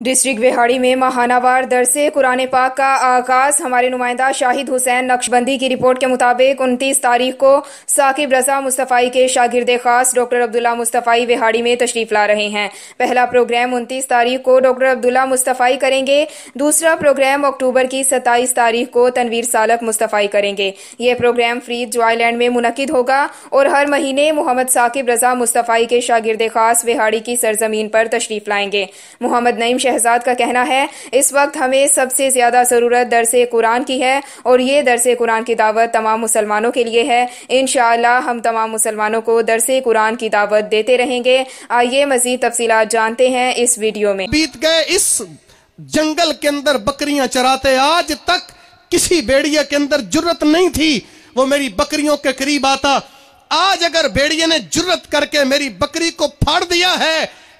District बिहाड़ी में महानावार दरसे कुरान पाक का आगाज़। हमारे नुमाइंदा शाहिद हुसैन नक्शबंदी की रिपोर्ट के मुताबिक उनतीस तारीख को साकिब रजा मुस्तफ़ाई के शागिर्द खास डॉक्टर अब्दुल्ला मुस्तफ़ाई बिहाड़ी में तशरीफ़ ला रहे हैं। पहला प्रोग्राम उनतीस तारीख को डॉक्टर अब्दुल्ला मुस्तफ़ाई करेंगे। दूसरा प्रोग्राम अक्टूबर की सत्ताईस तारीख को तनवीर सालक मुस्तफ़ाई करेंगे। ये प्रोग्राम फ्रीद जॉयलैंड में मुनद होगा और हर महीने मोहम्मद साकिब रजा मुस्तफ़ाई के शागिर्द खास बिहाड़ी की सरजमीन पर तशरीफ़ लाएँगे। मोहम्मद नईम शहजाद का कहना है, इस वक्त हमें सबसे ज़्यादा ज़रूरत दरस कुरान की है और ये दरस कुरान की दावत तमाम मुसलमानों के लिए है। इन हम तमाम मुसलमानों को दरस कुरान की दावत देते रहेंगे। आइए मजीद तफसी जानते हैं इस वीडियो में। बीत गए इस जंगल के अंदर बकरियाँ चराते, आज तक किसी बेड़िया के अंदर ज़रूरत नहीं थी, वो मेरी बकरियों के करीब आता। आज अगर बेड़िया ने ज़रूरत करके मेरी बकरी को फाड़ दिया है